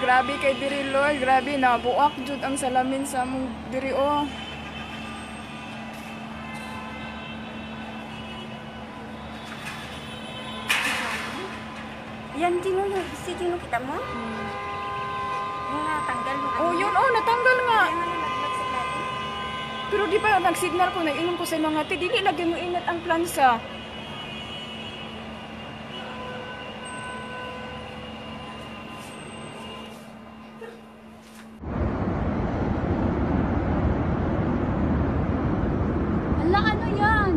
grabe kay diri Lord, grabe na buak jud ang salamin sa mong diri oh. Yan din yung sige mo kita mo. Yung natanggal mo. Oh, yun oh, natanggal nga. Na. Pero di ba nag-signal ko, nag-inom ko sa mga te, dili lagi mo init ang plansa. 哎呀。